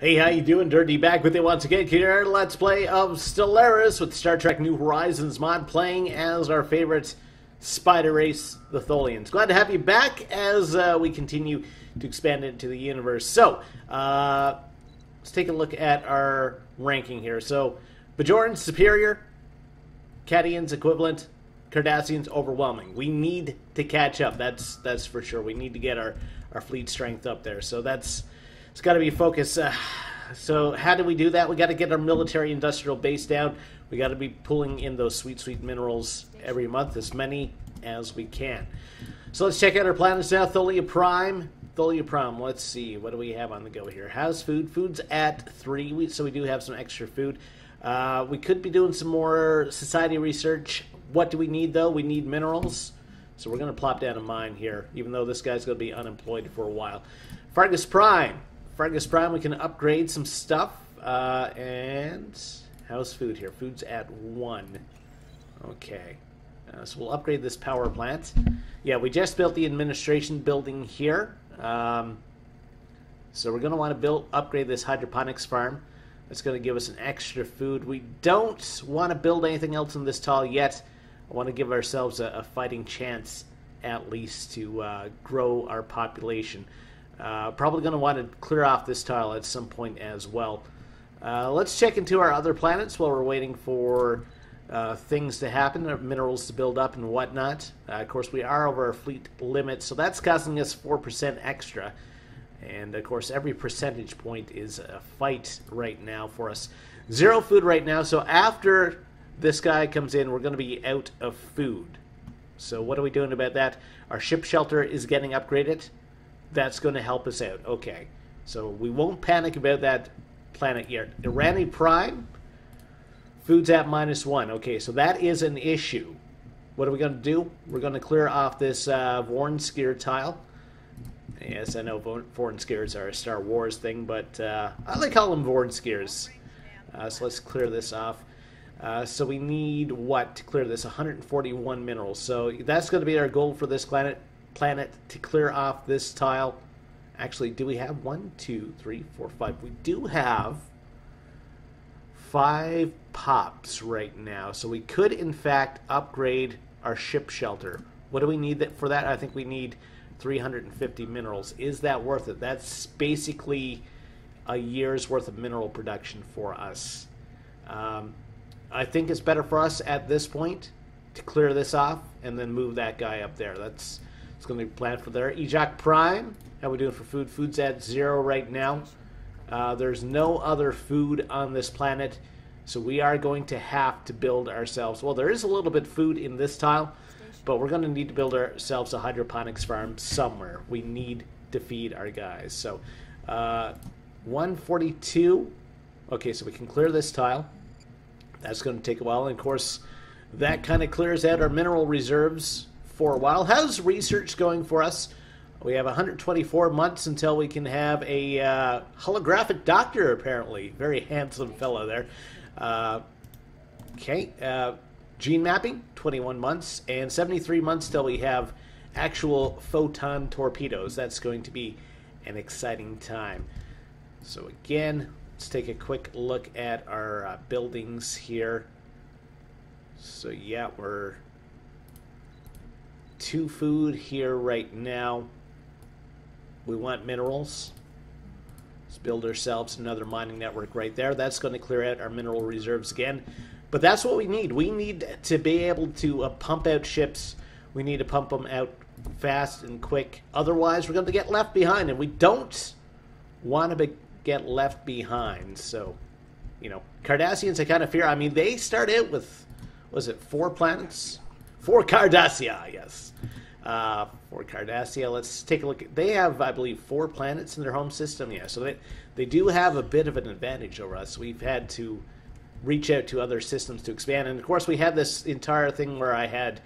Hey, how you doing? Durinde back with you once again here. Let's play of Stellaris with Star Trek New Horizons mod playing as our favorite spider race, the Tholians. Glad to have you back as uh, we continue to expand into the universe. So, uh, let's take a look at our ranking here. So, Bajorans superior, Caitians equivalent, Cardassians overwhelming. We need to catch up. That's that's for sure. We need to get our our fleet strength up there. So that's it's got to be focus. Uh, so how do we do that? We got to get our military industrial base down. We got to be pulling in those sweet sweet minerals every month, as many as we can. So let's check out our planets now. Tholia Prime. Tholia Prime. Let's see. What do we have on the go here? How's food? Food's at three, we, so we do have some extra food. Uh, we could be doing some more society research. What do we need though? We need minerals. So we're going to plop down a mine here, even though this guy's going to be unemployed for a while. Fargus Prime. Fargus Prime, we can upgrade some stuff. Uh, and how's food here? Food's at one. Okay. Uh, so we'll upgrade this power plant. Yeah, we just built the administration building here. Um, so we're going to want to build upgrade this hydroponics farm. That's going to give us an extra food. We don't want to build anything else in this tile yet. I want to give ourselves a, a fighting chance at least to uh, grow our population. Uh, probably going to want to clear off this tile at some point as well. Uh, let's check into our other planets while we're waiting for uh, things to happen, minerals to build up and whatnot. Uh, of course, we are over our fleet limit, so that's costing us 4% extra. And of course, every percentage point is a fight right now for us. Zero food right now, so after this guy comes in, we're going to be out of food. So what are we doing about that? Our ship shelter is getting upgraded. That's going to help us out. Okay. So we won't panic about that planet yet. Irani Prime, food's at minus one. Okay, so that is an issue. What are we going to do? We're going to clear off this uh, Vornskr tile. Yes, I know Vornskrs are a Star Wars thing, but uh, I like call them Vornskrs. Uh, so let's clear this off. Uh, so we need what to clear this? 141 minerals. So that's going to be our goal for this planet. Planet to clear off this tile. Actually, do we have one, two, three, four, five? We do have five pops right now. So we could, in fact, upgrade our ship shelter. What do we need that for that? I think we need 350 minerals. Is that worth it? That's basically a year's worth of mineral production for us. Um, I think it's better for us at this point to clear this off and then move that guy up there. That's it's going to be planned for there. Ejak Prime, how we doing for food? Food's at zero right now. Uh, there's no other food on this planet, so we are going to have to build ourselves. Well, there is a little bit food in this tile, but we're going to need to build ourselves a hydroponics farm somewhere. We need to feed our guys. So, uh, 142. Okay, so we can clear this tile. That's going to take a while. And of course, that kind of clears out our mineral reserves for a while. How's research going for us? We have 124 months until we can have a uh, holographic doctor, apparently. Very handsome fellow there. Uh, okay. Uh, gene mapping, 21 months. And 73 months till we have actual photon torpedoes. That's going to be an exciting time. So, again, Let's take a quick look at our uh, buildings here. So yeah, we're two food here right now. We want minerals. Let's build ourselves another mining network right there. That's going to clear out our mineral reserves again. But that's what we need. We need to be able to uh, pump out ships. We need to pump them out fast and quick. Otherwise, we're going to get left behind, and we don't want to get left behind. So, you know, Cardassians I kind of fear. I mean, they start out with, was it four planets? Four Cardassia, yes. Uh, for Cardassia, let's take a look. At, they have, I believe, four planets in their home system. Yeah, so they they do have a bit of an advantage over us. We've had to reach out to other systems to expand, and of course, we had this entire thing where I had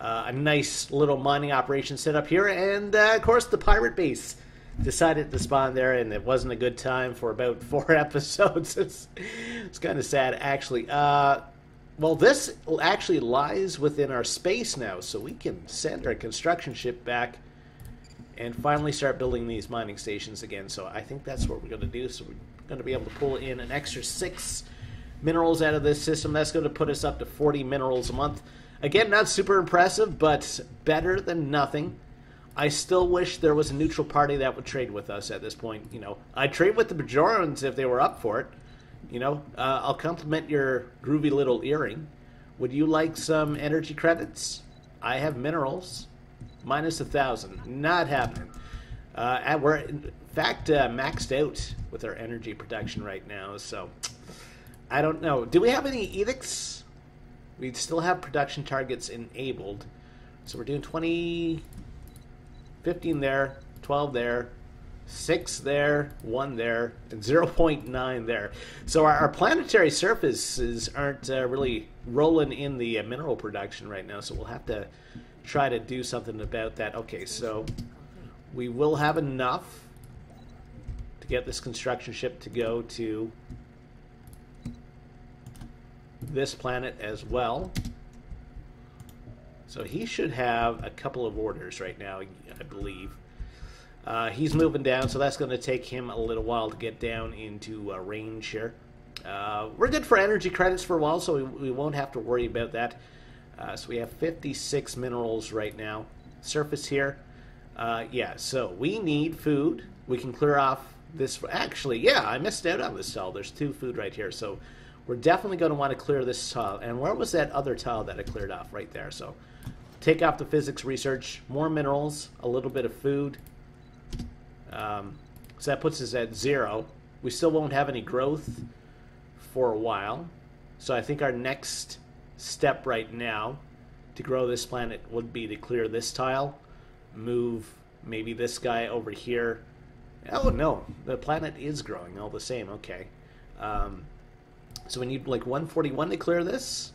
uh, a nice little mining operation set up here, and uh, of course, the pirate base decided to spawn there, and it wasn't a good time for about four episodes. it's, it's kind of sad, actually. Uh, well, this actually lies within our space now, so we can send our construction ship back and finally start building these mining stations again. So I think that's what we're going to do. So we're going to be able to pull in an extra six minerals out of this system. That's going to put us up to 40 minerals a month. Again, not super impressive, but better than nothing. I still wish there was a neutral party that would trade with us at this point. You know, I'd trade with the Bajorans if they were up for it. You know, uh, I'll compliment your groovy little earring. Would you like some energy credits? I have minerals minus a thousand. Not happening. Uh, and we're in fact uh, maxed out with our energy production right now. So I don't know. Do we have any edicts? We still have production targets enabled. So we're doing 20, 15 there, 12 there, 6 there, 1 there, and 0.9 there. So our, our planetary surfaces aren't uh, really rolling in the uh, mineral production right now. So we'll have to try to do something about that. Okay, so we will have enough to get this construction ship to go to this planet as well. So he should have a couple of orders right now, I believe. Uh, he's moving down, so that's going to take him a little while to get down into uh, range here. Uh, we're good for energy credits for a while, so we, we won't have to worry about that. Uh, so we have 56 minerals right now. Surface here. Uh, yeah, so we need food. We can clear off this. Actually, yeah, I missed out on this tile. There's two food right here. So we're definitely going to want to clear this tile. And where was that other tile that I cleared off? Right there. So take off the physics research. More minerals. A little bit of food. Um, so that puts us at zero. We still won't have any growth for a while. So I think our next step right now to grow this planet would be to clear this tile, move maybe this guy over here. Oh no, the planet is growing all the same. Okay. Um, so we need like 141 to clear this.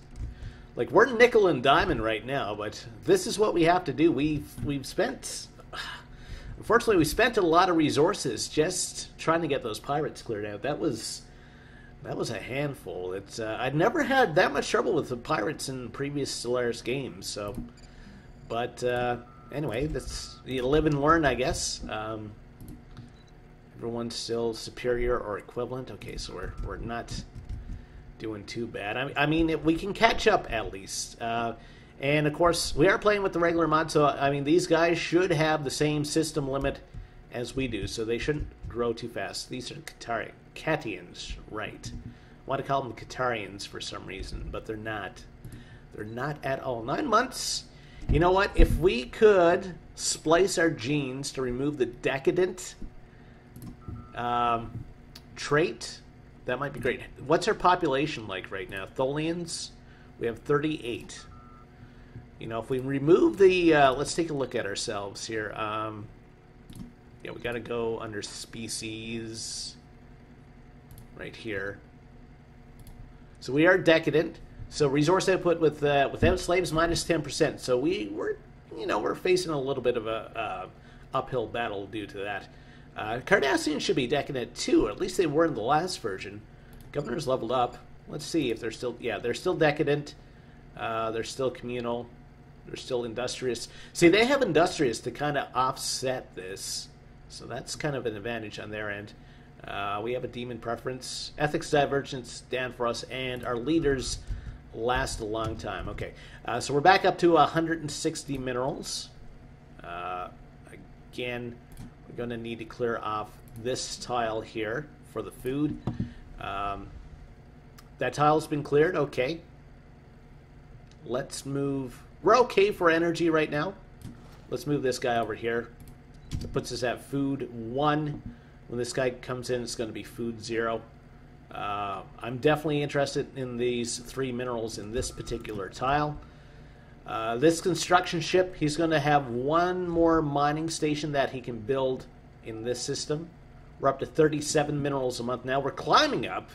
Like we're nickel and diamond right now, but this is what we have to do. We've we've spent unfortunately we spent a lot of resources just trying to get those pirates cleared out. That was that was a handful. It's uh, I'd never had that much trouble with the pirates in previous Stellaris games. So, but uh, anyway, that's you live and learn, I guess. Um, everyone's still superior or equivalent. Okay, so we're we're not doing too bad. I, I mean, we can catch up at least. Uh, and of course, we are playing with the regular mod, so I mean, these guys should have the same system limit as we do, so they shouldn't grow too fast. These are Qatari Caitians, right. I want to call them Qatarians for some reason, but they're not. They're not at all. Nine months. You know what? If we could splice our genes to remove the decadent um, trait, that might be great. What's our population like right now? Tholians, we have 38. You know, if we remove the, uh, let's take a look at ourselves here. Um, yeah, we got to go under species right here. So we are decadent. So resource output with uh, without slaves minus minus ten percent. So we were, you know, we're facing a little bit of a uh, uphill battle due to that. Uh, Cardassians should be decadent too, or at least they were in the last version. Governor's leveled up. Let's see if they're still. Yeah, they're still decadent. Uh, they're still communal. They're still industrious. See, they have industrious to kind of offset this, so that's kind of an advantage on their end. Uh, we have a demon preference. Ethics divergence stand for us, and our leaders last a long time. Okay, uh, so we're back up to 160 minerals. Uh, again, we're going to need to clear off this tile here for the food. Um, that tile's been cleared. Okay. Let's move. We're okay for energy right now. Let's move this guy over here. It puts us at food one. When this guy comes in, it's going to be food zero. Uh, I'm definitely interested in these three minerals in this particular tile. Uh, this construction ship, he's going to have one more mining station that he can build in this system. We're up to 37 minerals a month now. We're climbing up,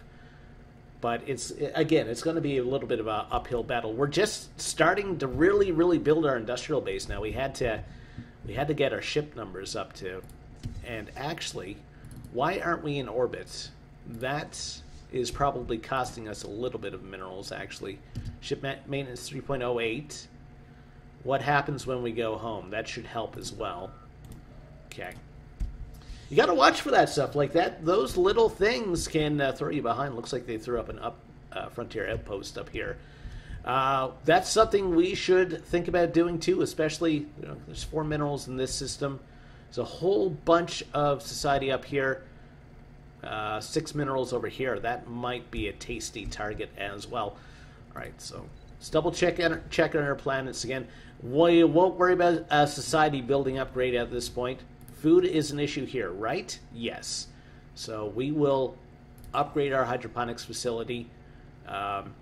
but it's again, it's going to be a little bit of an uphill battle. We're just starting to really, really build our industrial base now. We had to, we had to get our ship numbers up to, and actually, why aren't we in orbit? That is probably costing us a little bit of minerals, actually. Ship maintenance 3.08. What happens when we go home? That should help as well. Okay. You got to watch for that stuff like that. Those little things can uh, throw you behind. Looks like they threw up an up uh, frontier outpost up here. Uh, that's something we should think about doing too, especially you know, there's four minerals in this system. There's a whole bunch of society up here. Uh, six minerals over here. That might be a tasty target as well. All right, so let's double check on, check on our planets again. We won't worry about a society building upgrade at this point. Food is an issue here, right? Yes. So we will upgrade our hydroponics facility. Um,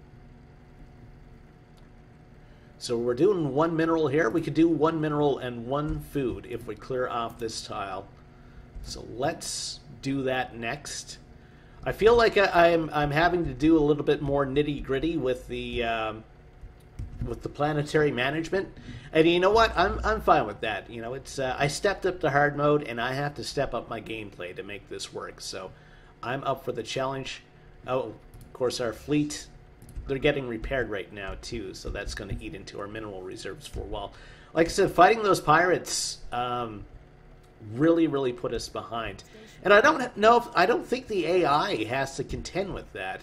so we're doing one mineral here. We could do one mineral and one food if we clear off this tile. So let's do that next. I feel like I, am I'm, I'm having to do a little bit more nitty gritty with the um, with the planetary management, and you know what? I'm I'm fine with that. You know, it's uh, I stepped up to hard mode, and I have to step up my gameplay to make this work. So I'm up for the challenge. Oh, of course, our fleet they're getting repaired right now too, so that's going to eat into our mineral reserves for a while. Like I said, fighting those pirates um, really, really put us behind. And I don't know if I don't think the AI has to contend with that.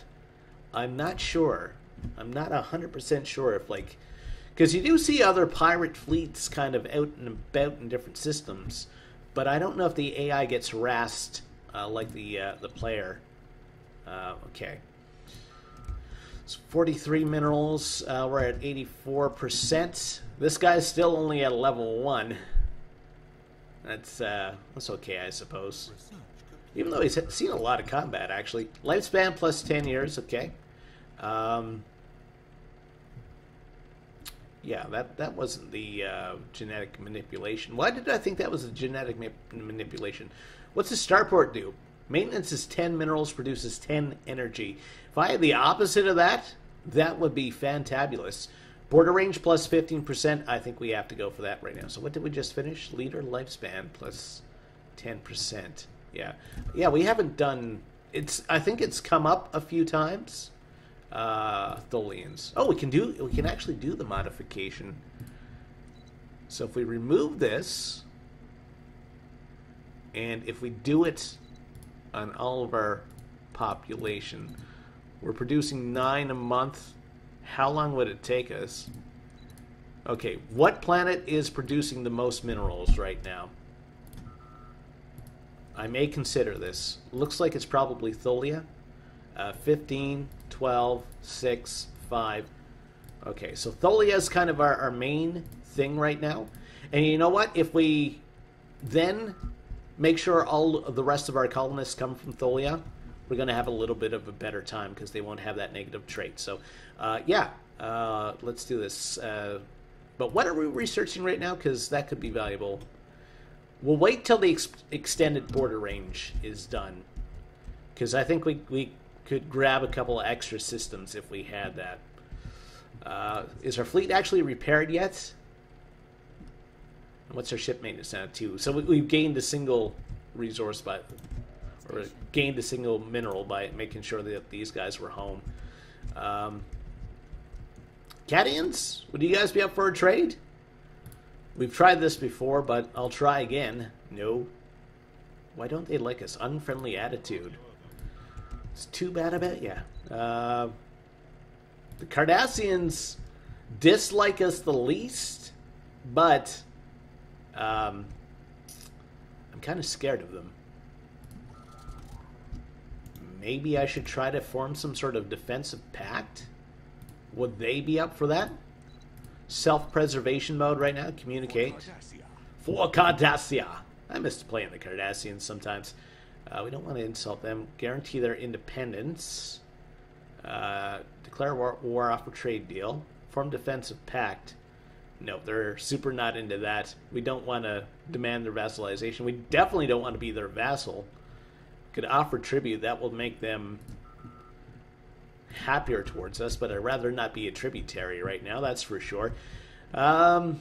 I'm not sure. I'm not hundred percent sure if like because you do see other pirate fleets kind of out and about in different systems, but I don't know if the AI gets harassed uh, like the uh, the player. Uh, okay. It's 43 minerals. Uh, we're at 84%. This guy's still only at level 1. That's, uh, that's okay, I suppose. Even though he's seen a lot of combat, actually. Lifespan plus 10 years, okay. Um, yeah, that, that wasn't the uh, genetic manipulation. Why did I think that was a genetic ma manipulation? What's the starport do? Maintenance is 10 minerals, produces 10 energy. If I had the opposite of that, that would be fantabulous. Border range plus 15%, I think we have to go for that right now. So what did we just finish? Leader lifespan plus 10%. Yeah. Yeah, we haven't done... It's. I think it's come up a few times. Uh, Tholians. Oh, we can do... We can actually do the modification. So if we remove this... And if we do it on all of our population. We're producing nine a month. How long would it take us? Okay, what planet is producing the most minerals right now? I may consider this. Looks like it's probably Tholia. Uh, 15, 12, 6, 5. Okay, so Tholia is kind of our, our main thing right now. And you know what? If we then make sure all the rest of our colonists come from Tholia, we're going to have a little bit of a better time because they won't have that negative trait. So, uh, yeah, uh, let's do this. Uh, but what are we researching right now? Because that could be valuable. We'll wait till the ex extended border range is done. Because I think we, we could grab a couple extra systems if we had that. Uh, is our fleet actually repaired yet? what's our ship maintenance now too? So we, have gained a single resource by, or gained a single mineral by making sure that these guys were home. Um, Caitians, would you guys be up for a trade? We've tried this before, but I'll try again. No. Why don't they like us? Unfriendly attitude. It's too bad about you. Uh, the Cardassians dislike us the least, but um, I'm kind of scared of them. Maybe I should try to form some sort of defensive pact? Would they be up for that? Self-preservation mode right now. Communicate. For Cardassia. I miss playing the Cardassians sometimes. Uh, we don't want to insult them. Guarantee their independence. Uh, declare war, war off a trade deal. Form defensive pact. No, they're super not into that. We don't want to demand their vassalization. We definitely don't want to be their vassal. Could offer tribute. That will make them happier towards us, but I'd rather not be a tributary right now, that's for sure. Um,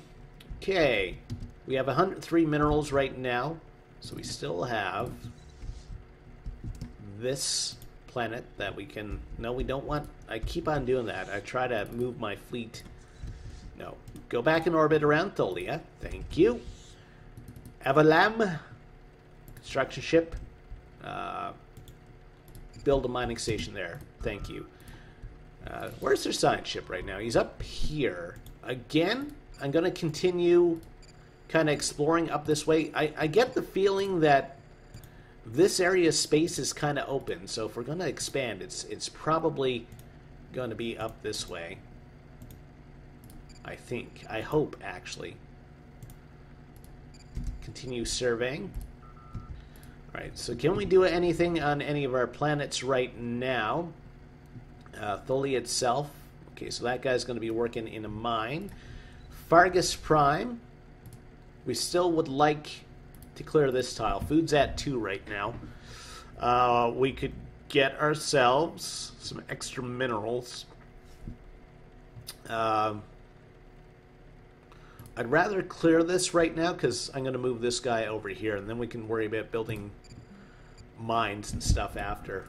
okay. We have 103 minerals right now, so we still have this planet that we can... No, we don't want... I keep on doing that. I try to move my fleet no. Go back in orbit around Tholia. Thank you. Avalam. Construction ship. Uh, build a mining station there. Thank you. Uh, where's their science ship right now? He's up here. Again, I'm going to continue kind of exploring up this way. I, I get the feeling that this area space is kind of open, so if we're going to expand, it's it's probably going to be up this way. I think. I hope, actually. Continue surveying. Alright, so can we do anything on any of our planets right now? Uh, itself. Okay, so that guy's going to be working in a mine. Fargus Prime. We still would like to clear this tile. Food's at 2 right now. Uh, we could get ourselves some extra minerals. Uh, I'd rather clear this right now because I'm going to move this guy over here and then we can worry about building mines and stuff after.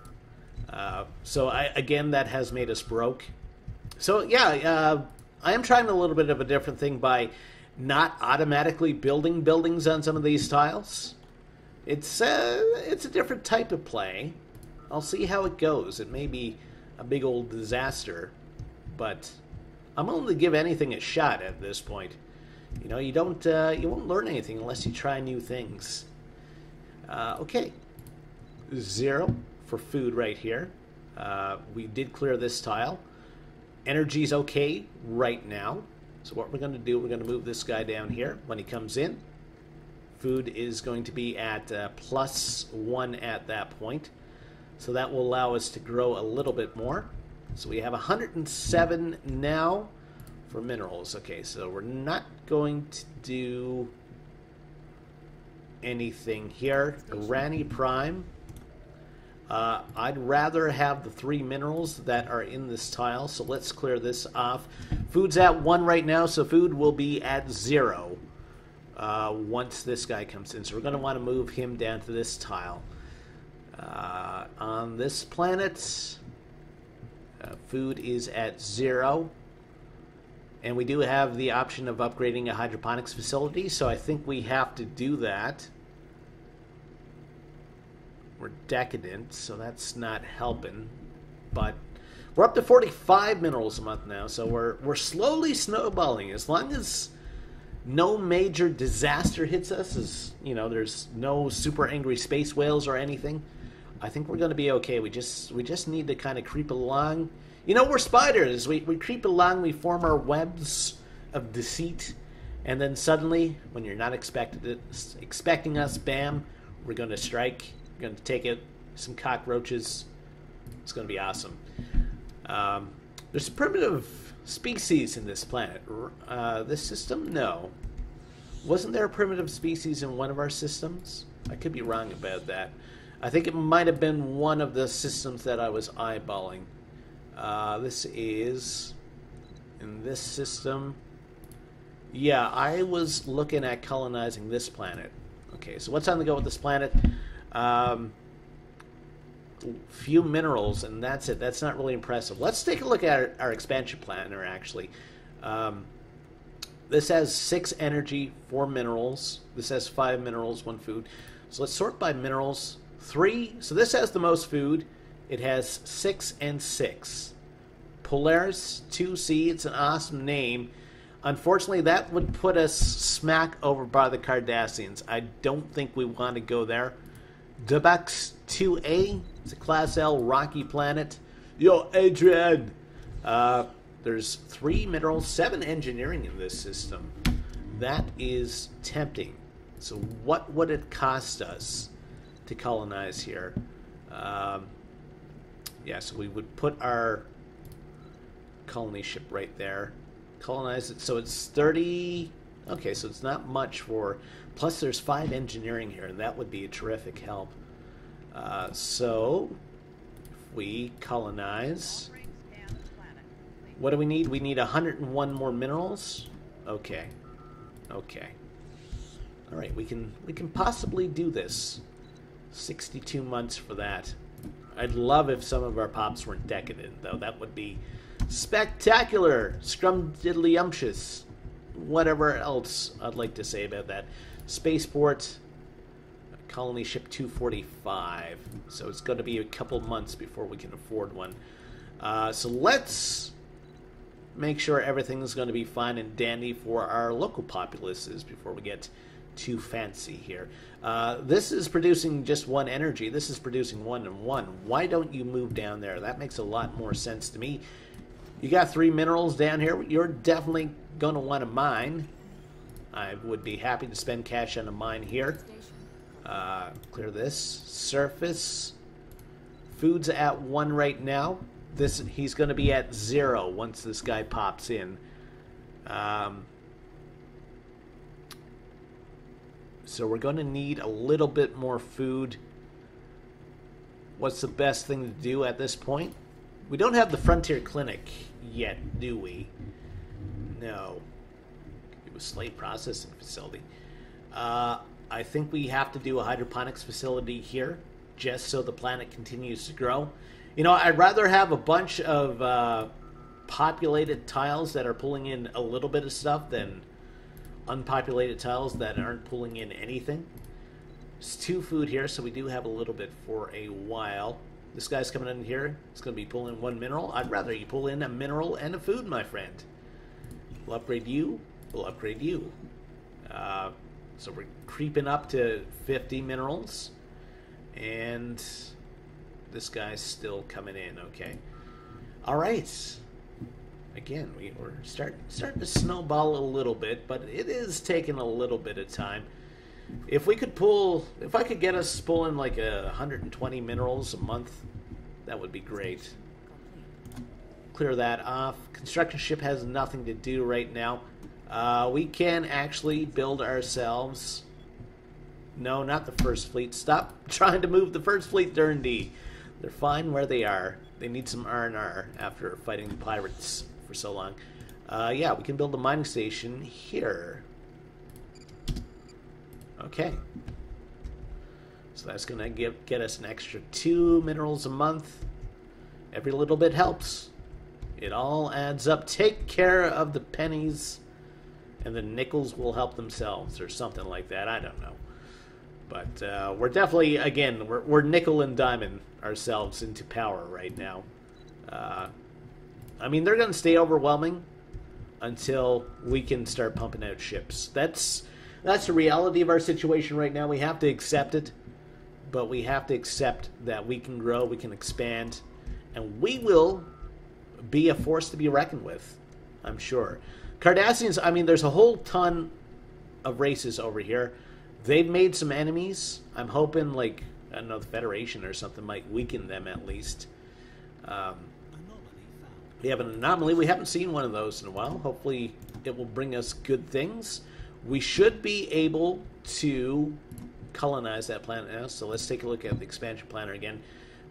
Uh, so I, again, that has made us broke. So yeah, uh, I am trying a little bit of a different thing by not automatically building buildings on some of these tiles. It's uh, it's a different type of play. I'll see how it goes. It may be a big old disaster, but I'm willing to give anything a shot at this point. You know, you don't uh, you won't learn anything unless you try new things. Uh, okay, zero for food right here. Uh, we did clear this tile. Energy's okay right now. So what we're going to do, we're going to move this guy down here when he comes in. Food is going to be at uh, plus one at that point. So that will allow us to grow a little bit more. So we have 107 now for minerals. Okay, so we're not going to do anything here. Granny Prime. Uh, I'd rather have the three minerals that are in this tile, so let's clear this off. Food's at one right now, so food will be at zero uh, once this guy comes in. So we're going to want to move him down to this tile. Uh, on this planet, uh, food is at zero. And we do have the option of upgrading a hydroponics facility, so I think we have to do that. We're decadent, so that's not helping. But we're up to 45 minerals a month now, so we're we're slowly snowballing. As long as no major disaster hits us, as you know, there's no super angry space whales or anything. I think we're going to be okay. We just we just need to kind of creep along. You know, we're spiders. We we creep along. We form our webs of deceit, and then suddenly, when you're not expected expecting us, bam, we're going to strike going to take it, some cockroaches. It's going to be awesome. Um, there's primitive species in this planet. Uh, this system? No. Wasn't there a primitive species in one of our systems? I could be wrong about that. I think it might have been one of the systems that I was eyeballing. Uh, this is in this system. Yeah, I was looking at colonizing this planet. Okay, so what's on the go with this planet? Um, few minerals, and that's it. That's not really impressive. Let's take a look at our, our expansion planner, actually. Um, this has six energy, four minerals. This has five minerals, one food. So let's sort by minerals. Three, so this has the most food. It has six and six. Polaris 2C, it's an awesome name. Unfortunately, that would put us smack over by the Cardassians. I don't think we want to go there. Dubax 2A, it's a Class L rocky planet. Yo, Adrian! Uh, there's three minerals, seven engineering in this system. That is tempting. So, what would it cost us to colonize here? Um, yeah, so we would put our colony ship right there, colonize it. So it's 30. Okay, so it's not much for Plus, there's five engineering here, and that would be a terrific help. Uh, so, if we colonize, what do we need? We need 101 more minerals. Okay, okay. All right, we can we can possibly do this. 62 months for that. I'd love if some of our pops weren't decadent, though. That would be spectacular, scrumdiddlyumptious. Whatever else I'd like to say about that. Spaceport, Colony ship 245. So it's going to be a couple months before we can afford one. Uh, so let's make sure everything's going to be fine and dandy for our local populaces before we get too fancy here. Uh, this is producing just one energy. This is producing one and one. Why don't you move down there? That makes a lot more sense to me. You got three minerals down here. You're definitely going to want to mine. I would be happy to spend cash on a mine here. Uh, clear this. Surface. Food's at one right now. This He's going to be at zero once this guy pops in. Um, so we're going to need a little bit more food. What's the best thing to do at this point? We don't have the Frontier Clinic yet, do we? No. It was slate processing facility. Uh, I think we have to do a hydroponics facility here, just so the planet continues to grow. You know, I'd rather have a bunch of uh, populated tiles that are pulling in a little bit of stuff than unpopulated tiles that aren't pulling in anything. It's two food here, so we do have a little bit for a while. This guy's coming in here. It's going to be pulling one mineral. I'd rather you pull in a mineral and a food, my friend. We'll upgrade you. We'll upgrade you. Uh, so we're creeping up to 50 minerals. And this guy's still coming in, okay. All right. Again, we, we're start, starting to snowball a little bit, but it is taking a little bit of time. If we could pull, if I could get us pulling like a 120 minerals a month, that would be great. Clear that off. Construction ship has nothing to do right now. Uh, we can actually build ourselves. No, not the first fleet. Stop trying to move the first fleet, Durinde. They're fine where they are. They need some R&R after fighting the pirates for so long. Uh, yeah, we can build a mining station here. Okay. So that's going to get, get us an extra two minerals a month. Every little bit helps. It all adds up. Take care of the pennies, and the nickels will help themselves, or something like that. I don't know. But uh, we're definitely, again, we're, we're nickel and diamond ourselves into power right now. Uh, I mean, they're going to stay overwhelming until we can start pumping out ships. That's that's the reality of our situation right now. We have to accept it, but we have to accept that we can grow, we can expand, and we will be a force to be reckoned with. I'm sure. Cardassians. I mean, there's a whole ton of races over here. They've made some enemies. I'm hoping, like, I don't know, the Federation or something might weaken them at least. Um, we have an anomaly. We haven't seen one of those in a while. Hopefully, it will bring us good things. We should be able to colonize that planet now. So let's take a look at the expansion planner again.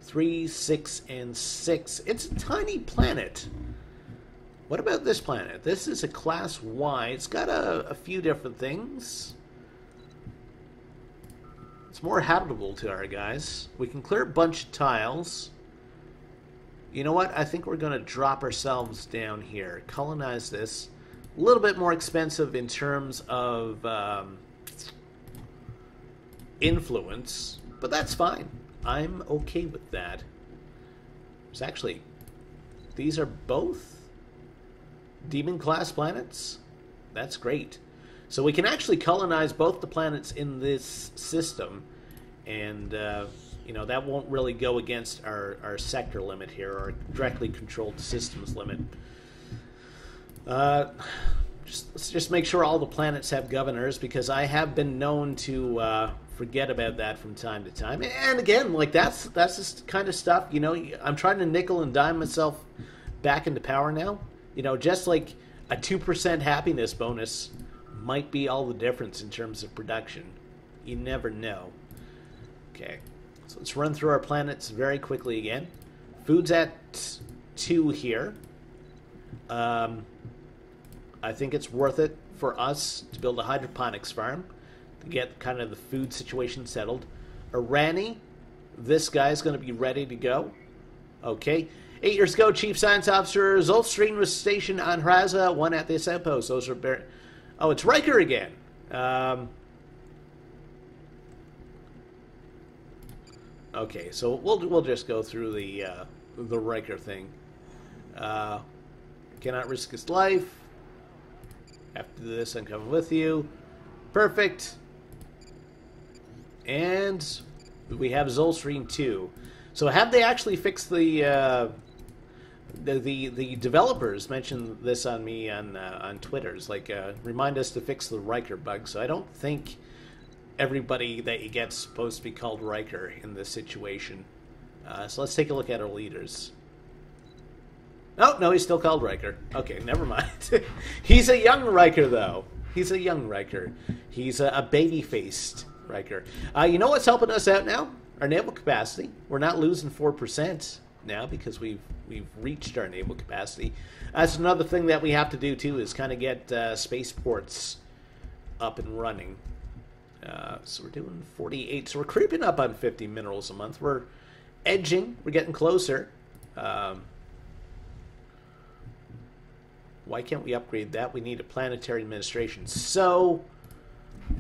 Three, six, and six. It's a tiny planet. What about this planet? This is a class Y. It's got a, a few different things. It's more habitable to our guys. We can clear a bunch of tiles. You know what? I think we're going to drop ourselves down here. Colonize this. A little bit more expensive in terms of um, influence, but that's fine. I'm okay with that. It's actually... These are both demon class planets. That's great. So we can actually colonize both the planets in this system and... Uh, you know that won't really go against our, our sector limit here or directly controlled systems limit. Uh, just just make sure all the planets have governors because I have been known to uh, forget about that from time to time. And again, like that's that's the kind of stuff you know. I'm trying to nickel and dime myself back into power now. You know, just like a two percent happiness bonus might be all the difference in terms of production. You never know. Okay. So let's run through our planets very quickly again. Food's at two here. Um, I think it's worth it for us to build a hydroponics farm to get kind of the food situation settled. Arani, this guy's going to be ready to go. Okay. Eight years ago, Chief Science Officer Zolstrin was stationed on Hraza, one at this outpost. Those are very... Oh, it's Riker again. Um, Okay, so we'll we'll just go through the uh, the Riker thing. Uh, cannot risk his life. After this, I'm coming with you. Perfect. And we have Zolstream 2. So have they actually fixed the uh, the, the the developers mentioned this on me on uh, on Twitter's like uh, remind us to fix the Riker bug. So I don't think everybody that you get's supposed to be called Riker in this situation. Uh, so let's take a look at our leaders. Oh no, he's still called Riker. Okay, never mind. he's a young Riker though. He's a young Riker. He's a, a baby-faced Riker. Uh, you know what's helping us out now? Our naval capacity. We're not losing four percent now because we've we've reached our naval capacity. That's another thing that we have to do too is kind of get uh, spaceports up and running. Uh, so we're doing 48. So we're creeping up on 50 minerals a month. We're edging. We're getting closer. Um, why can't we upgrade that? We need a planetary administration. So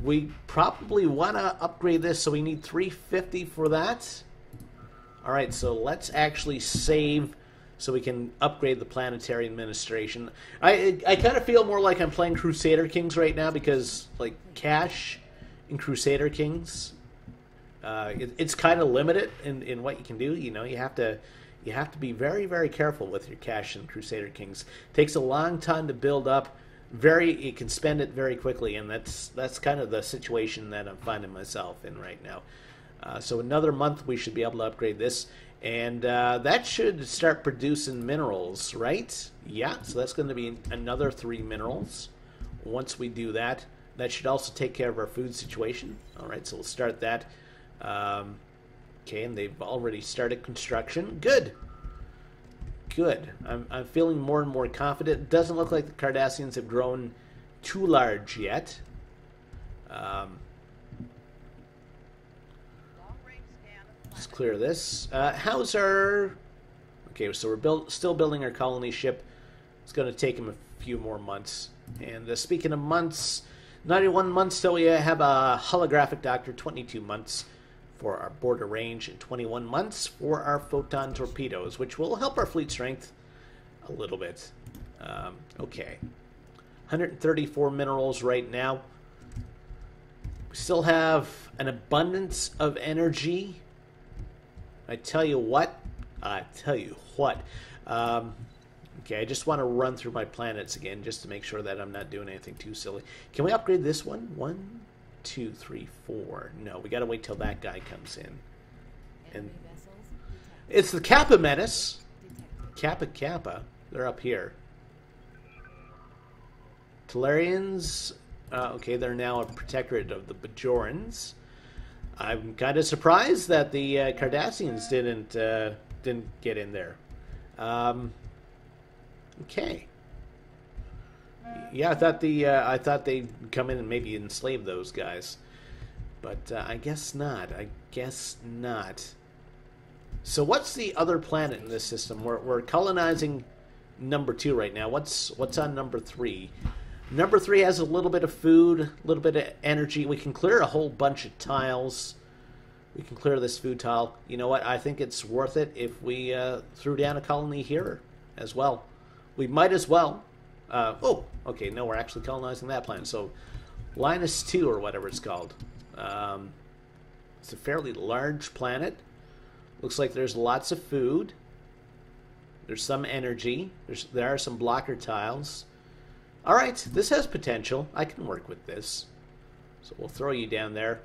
we probably want to upgrade this. So we need 350 for that. All right, so let's actually save so we can upgrade the planetary administration. I I kind of feel more like I'm playing Crusader Kings right now because like cash in Crusader Kings, uh, it, it's kind of limited in, in what you can do. You know, you have to you have to be very very careful with your cash in Crusader Kings. It takes a long time to build up. Very, you can spend it very quickly, and that's that's kind of the situation that I'm finding myself in right now. Uh, so another month we should be able to upgrade this. And uh, that should start producing minerals, right? Yeah, so that's going to be another three minerals. Once we do that, that should also take care of our food situation. All right, so we'll start that. Um, okay, and they've already started construction. Good. Good. I'm, I'm feeling more and more confident. It doesn't look like the Cardassians have grown too large yet. Um, Let's clear this. Uh, how's our... Okay, so we're build, still building our colony ship. It's going to take him a few more months. And uh, speaking of months, 91 months till we have a holographic doctor, 22 months for our border range, and 21 months for our photon torpedoes, which will help our fleet strength a little bit. Um, okay. 134 minerals right now. We still have an abundance of energy I tell you what, I tell you what. Um, okay, I just want to run through my planets again just to make sure that I'm not doing anything too silly. Can we upgrade this one? One, two, three, four. No, we got to wait till that guy comes in. And it's the Kappa Menace. Kappa Kappa. They're up here. Talarians. Uh, okay, they're now a protectorate of the Bajorans. I'm kind of surprised that the uh, Cardassians didn't uh, didn't get in there. Um, okay. Yeah, I thought the uh, I thought they'd come in and maybe enslave those guys, but uh, I guess not. I guess not. So what's the other planet in this system? We're, we're colonizing number two right now. What's what's on number three? Number three has a little bit of food, a little bit of energy. We can clear a whole bunch of tiles. We can clear this food tile. You know what? I think it's worth it if we uh, threw down a colony here as well. We might as well. Uh, oh, okay. No, we're actually colonizing that planet. So Linus 2 or whatever it's called. Um, it's a fairly large planet. Looks like there's lots of food. There's some energy. There's, there are some blocker tiles. All right, this has potential. I can work with this. So we'll throw you down there.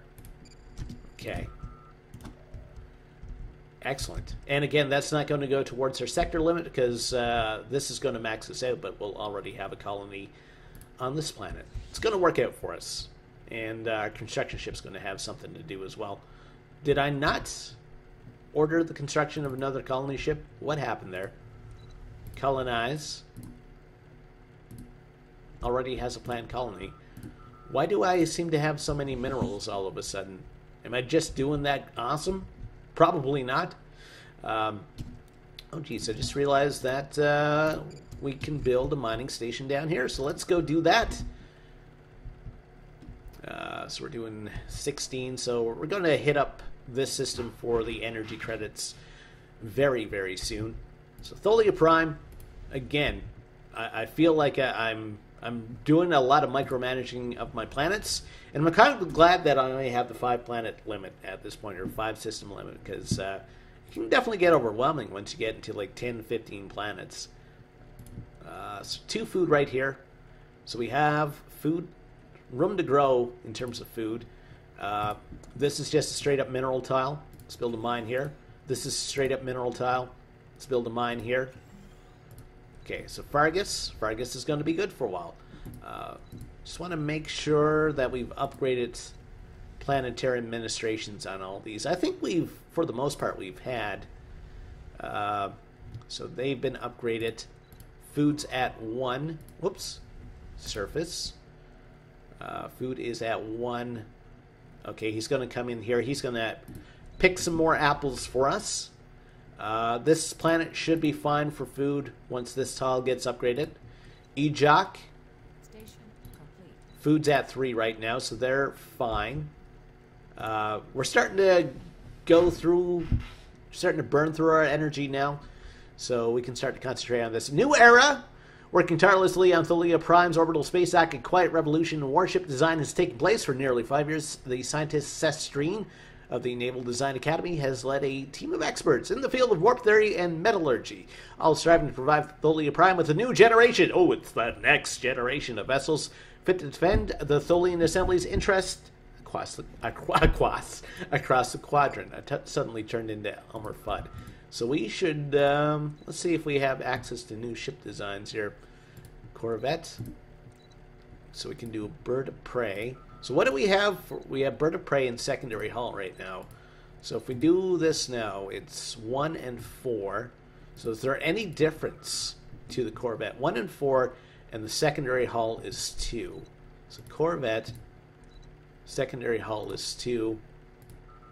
Okay. Excellent. And again, that's not going to go towards our sector limit because uh, this is going to max us out, but we'll already have a colony on this planet. It's going to work out for us. And uh, our construction ship's going to have something to do as well. Did I not order the construction of another colony ship? What happened there? Colonize already has a planned colony. Why do I seem to have so many minerals all of a sudden? Am I just doing that awesome? Probably not. Um, oh, geez, I just realized that uh, we can build a mining station down here, so let's go do that. Uh, so we're doing 16, so we're going to hit up this system for the energy credits very, very soon. So Tholia Prime, again, I, I feel like I, I'm I'm doing a lot of micromanaging of my planets, and I'm kind of glad that I only have the five planet limit at this point, or five system limit, because uh, it can definitely get overwhelming once you get into like 10, 15 planets. Uh, so two food right here. So we have food, room to grow in terms of food. Uh, this is just a straight up mineral tile. Let's build a mine here. This is straight up mineral tile. Let's build a mine here. Okay, so Fargus. Fargus is going to be good for a while. Uh, just want to make sure that we've upgraded planetary administrations on all these. I think we've, for the most part, we've had. Uh, so they've been upgraded. Food's at one. Whoops. Surface. Uh, food is at one. Okay, he's going to come in here. He's going to pick some more apples for us. Uh, this planet should be fine for food once this tile gets upgraded. Ejok. Food's at three right now, so they're fine. Uh, we're starting to go through, starting to burn through our energy now, so we can start to concentrate on this new era. Working tirelessly on Tholia Prime's orbital space act, a quiet revolution in warship design has taken place for nearly five years. The scientist Seth Streen of the Naval Design Academy has led a team of experts in the field of warp theory and metallurgy, all striving to provide Tholia Prime with a new generation. Oh, it's the next generation of vessels fit to defend the Tholian Assembly's interest across the, across, across the quadrant. I t- suddenly turned into Elmer Fudd. So we should, um, let's see if we have access to new ship designs here. Corvette. So we can do a bird of prey. So what do we have? For, we have bird of prey in secondary hull right now. So if we do this now, it's 1 and 4. So is there any difference to the Corvette? 1 and 4, and the secondary hull is 2. So Corvette, secondary hull is 2.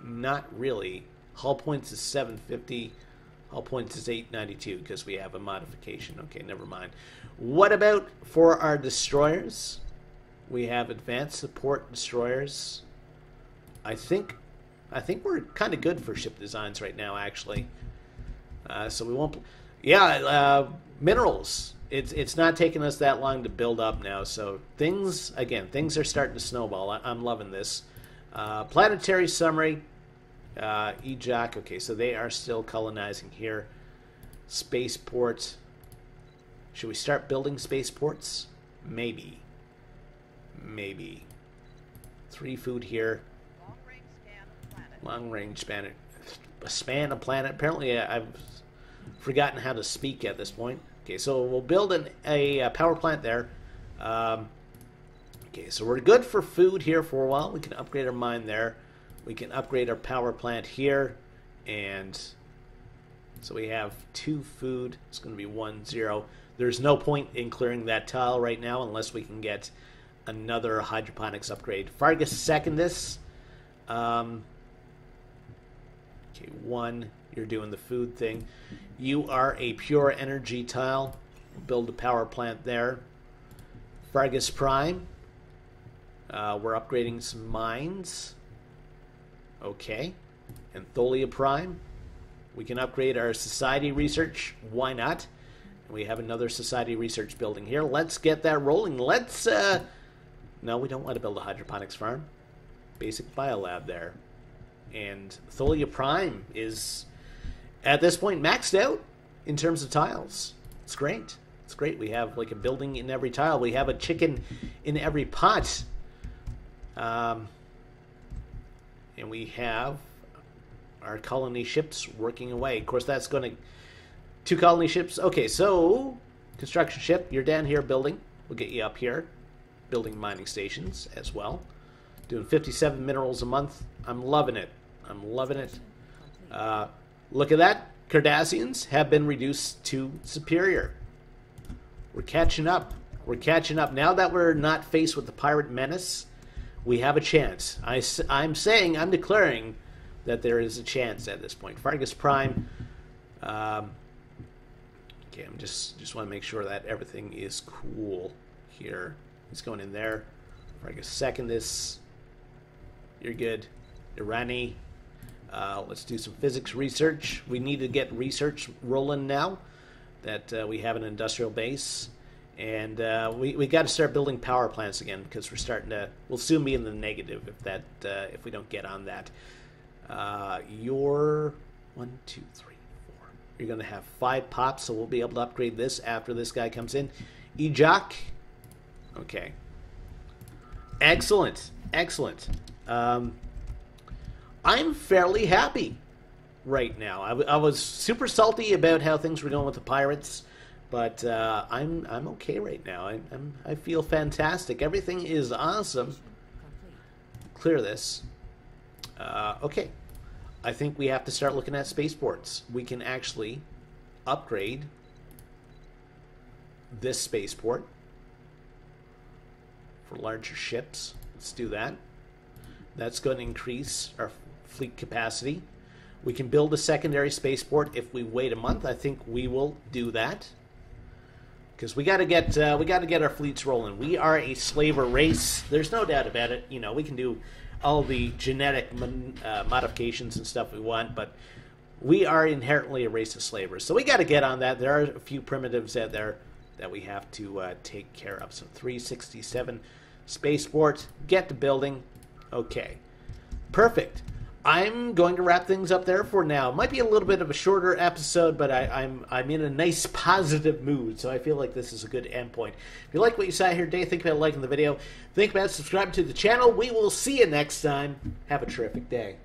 Not really. Hull points is 750. Hull points is 892 because we have a modification. Okay, never mind. What about for our destroyers? We have advanced support destroyers. I think I think we're kind of good for ship designs right now, actually. Uh, so we won't. Yeah, uh, minerals. It's it's not taking us that long to build up now. So things again, things are starting to snowball. I, am loving this. Uh, planetary summary. Uh. Okay, so they are still colonizing here. Spaceport. Should we start building spaceports? Maybe maybe. Three food here. Long range span. A span of planet. Apparently, I've forgotten how to speak at this point. Okay, so we'll build an, a, a power plant there. Um, okay, so we're good for food here for a while. We can upgrade our mine there. We can upgrade our power plant here. And so we have two food. It's going to be one, zero. There's no point in clearing that tile right now unless we can get another hydroponics upgrade. Fargus Secondus. Um, okay, one, you're doing the food thing. You are a pure energy tile. Build a power plant there. Fargus Prime. Uh, we're upgrading some mines. Okay. And Tholia Prime. We can upgrade our society research. Why not? We have another society research building here. Let's get that rolling. Let's uh, no, we don't want to build a hydroponics farm. Basic biolab there. And Tholia Prime is, at this point, maxed out in terms of tiles. It's great. It's great. We have like a building in every tile. We have a chicken in every pot. Um, and we have our colony ships working away. Of course, that's going to... Two colony ships. Okay, so construction ship, you're down here building. We'll get you up here building mining stations as well. Doing 57 minerals a month. I'm loving it. I'm loving it. Uh, look at that. Cardassians have been reduced to superior. We're catching up. We're catching up. Now that we're not faced with the pirate menace, we have a chance. I, I'm saying, I'm declaring that there is a chance at this point. Fargus Prime. Um, okay, I'm just just want to make sure that everything is cool here. He's going in there. For like a second, this. You're good. Irani. Uh, let's do some physics research. We need to get research rolling now that uh, we have an industrial base. And uh, we, we got to start building power plants again because we're starting to. We'll soon be in the negative if that uh, if we don't get on that. Uh, your one, two, three, four. You're going to have five pops, so we'll be able to upgrade this after this guy comes in. Ejak. Okay. Excellent. Excellent. Um, I'm fairly happy right now. I was super salty about how things were going with the Pirates, but uh, I'm I'm okay right now. I, I'm I feel fantastic. Everything is awesome. Clear this. Uh, okay, I think we have to start looking at spaceports. We can actually upgrade this spaceport for larger ships. Let's do that. That's going to increase our fleet capacity. We can build a secondary spaceport if we wait a month. I think we will do that because we got to get uh, we got to get our fleets rolling. We are a slaver race. There's no doubt about it. You know, we can do all the genetic mon- uh, modifications and stuff we want, but we are inherently a race of slavers. So we got to get on that. There are a few primitives out there that we have to uh, take care of. So 367 spaceport, get to building. Okay, perfect. I'm going to wrap things up there for now. Might be a little bit of a shorter episode, but I, am I'm, I'm in a nice positive mood, so I feel like this is a good endpoint. If you like what you saw here today, think about liking the video. Think about subscribing to the channel. We will see you next time. Have a terrific day.